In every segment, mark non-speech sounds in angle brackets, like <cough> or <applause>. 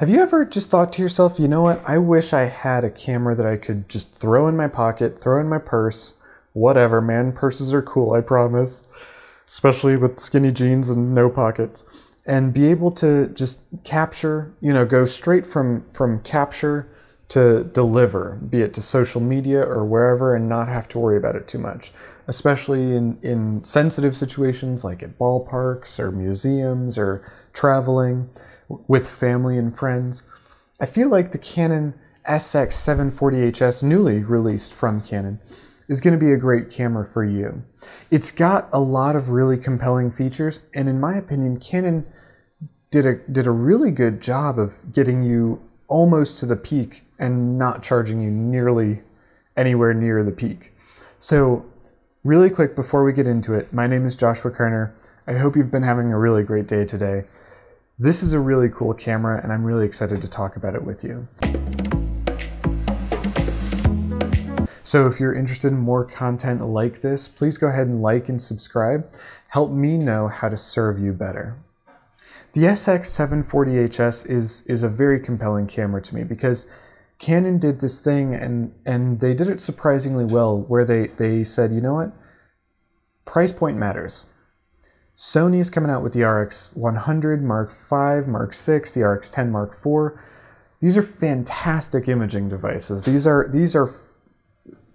Have you ever just thought to yourself, you know what? I wish I had a camera that I could just throw in my pocket, throw in my purse, whatever. Man, purses are cool, I promise. Especially with skinny jeans and no pockets. And be able to just capture, you know, go straight from from capture to deliver, be it to social media or wherever, and not have to worry about it too much. Especially in, in sensitive situations like at ballparks or museums or traveling with family and friends. I feel like the Canon SX740HS, newly released from Canon, is going to be a great camera for you. It's got a lot of really compelling features, and in my opinion, Canon did a, did a really good job of getting you almost to the peak and not charging you nearly anywhere near the peak. So, really quick before we get into it, my name is Joshua Koerner. I hope you've been having a really great day today. This is a really cool camera and I'm really excited to talk about it with you. So if you're interested in more content like this, please go ahead and like and subscribe. Help me know how to serve you better. The SX740HS is, is a very compelling camera to me because Canon did this thing and, and they did it surprisingly well where they, they said, you know what? Price point matters. Sony is coming out with the RX 100 Mark V, Mark 6, the RX 10 Mark IV. These are fantastic imaging devices. These are these are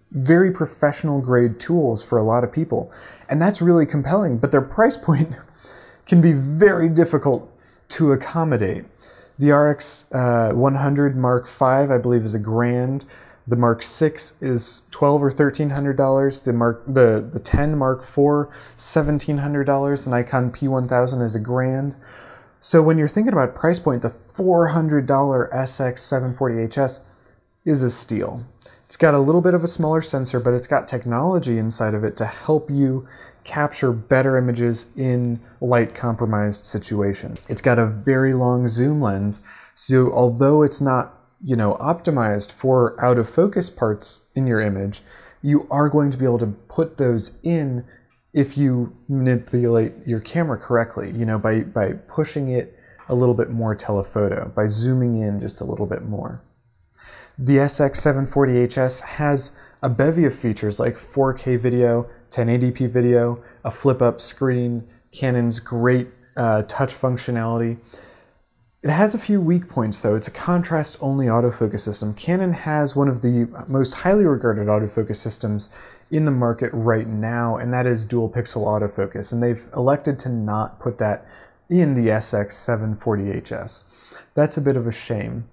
very professional grade tools for a lot of people, and that's really compelling. But their price <laughs> point can be very difficult to accommodate. The RX uh, 100 Mark V, I believe, is a grand. The Mark 6 is twelve or thirteen hundred dollars. The Mark the the 10 Mark IV, seventeen hundred dollars. The Nikon P1000 is a grand. So when you're thinking about price point, the $400 SX740HS is a steal. It's got a little bit of a smaller sensor, but it's got technology inside of it to help you capture better images in light compromised situation. It's got a very long zoom lens, so although it's not you know, optimized for out of focus parts in your image, you are going to be able to put those in if you manipulate your camera correctly, you know, by, by pushing it a little bit more telephoto, by zooming in just a little bit more. The SX740HS has a bevy of features like 4K video, 1080p video, a flip up screen, Canon's great uh, touch functionality, it has a few weak points though. It's a contrast only autofocus system. Canon has one of the most highly regarded autofocus systems in the market right now, and that is dual pixel autofocus. And they've elected to not put that in the SX740HS. That's a bit of a shame.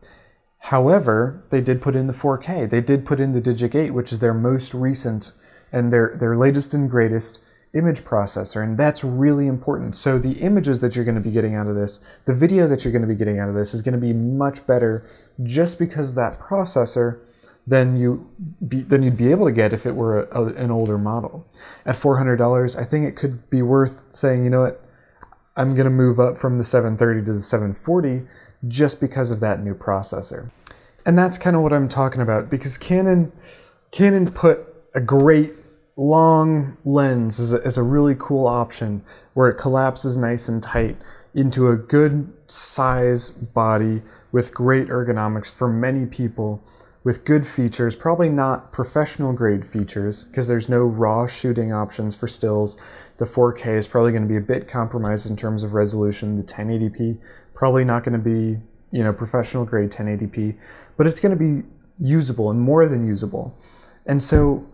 However, they did put in the 4K. They did put in the Digic 8, which is their most recent and their, their latest and greatest image processor, and that's really important. So the images that you're going to be getting out of this, the video that you're going to be getting out of this is going to be much better just because that processor than you be, than you'd be able to get if it were a, a, an older model. At $400, I think it could be worth saying, you know what, I'm going to move up from the 730 to the 740 just because of that new processor. And that's kind of what I'm talking about because Canon Canon put a great long lens is a, is a really cool option where it collapses nice and tight into a good size body with great ergonomics for many people with good features, probably not professional grade features because there's no raw shooting options for stills. The 4K is probably going to be a bit compromised in terms of resolution. The 1080p probably not going to be, you know, professional grade 1080p, but it's going to be usable and more than usable. And so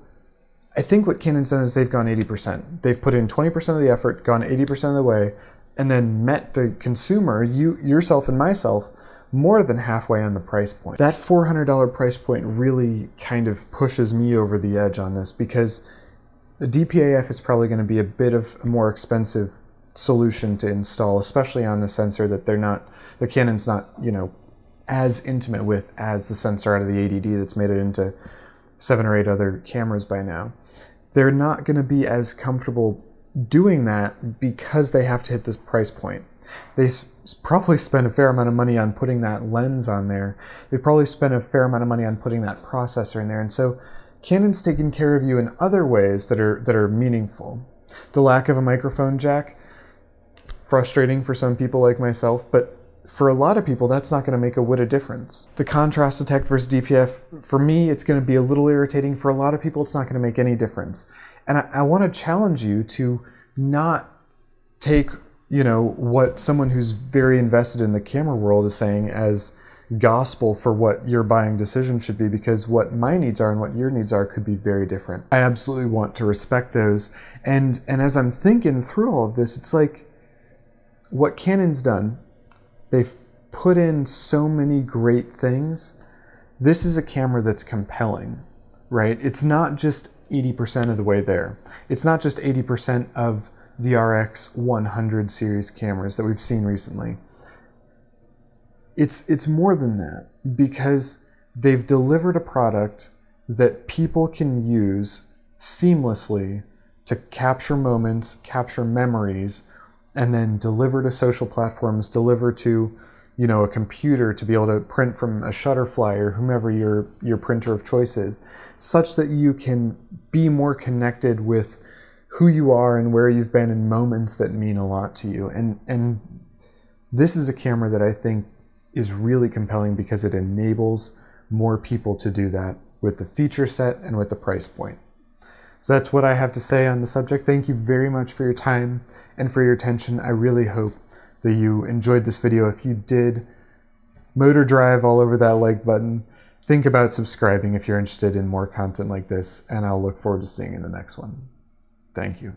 I think what Canon's done is they've gone 80%. They've put in 20% of the effort, gone 80% of the way, and then met the consumer, you yourself and myself, more than halfway on the price point. That $400 price point really kind of pushes me over the edge on this because the DPAF is probably going to be a bit of a more expensive solution to install, especially on the sensor that they're not, the Canon's not, you know, as intimate with as the sensor out of the ADD that's made it into seven or eight other cameras by now they're not going to be as comfortable doing that because they have to hit this price point. They probably spend a fair amount of money on putting that lens on there. They've probably spent a fair amount of money on putting that processor in there. And so Canon's taking care of you in other ways that are that are meaningful. The lack of a microphone jack, frustrating for some people like myself, but for a lot of people, that's not going to make a whit of difference. The contrast detect versus DPF, for me, it's going to be a little irritating. For a lot of people, it's not going to make any difference. And I, I want to challenge you to not take, you know, what someone who's very invested in the camera world is saying as gospel for what your buying decision should be because what my needs are and what your needs are could be very different. I absolutely want to respect those. And and as I'm thinking through all of this, it's like what Canon's done They've put in so many great things. This is a camera that's compelling, right? It's not just 80% of the way there. It's not just 80% of the RX 100 series cameras that we've seen recently. It's, it's more than that because they've delivered a product that people can use seamlessly to capture moments, capture memories, and then deliver to social platforms, deliver to you know a computer to be able to print from a Shutterfly or whomever your your printer of choice is, such that you can be more connected with who you are and where you've been in moments that mean a lot to you. And and this is a camera that I think is really compelling because it enables more people to do that with the feature set and with the price point. So that's what I have to say on the subject. Thank you very much for your time and for your attention. I really hope that you enjoyed this video. If you did, motor drive all over that like button. Think about subscribing if you're interested in more content like this, and I'll look forward to seeing you in the next one. Thank you.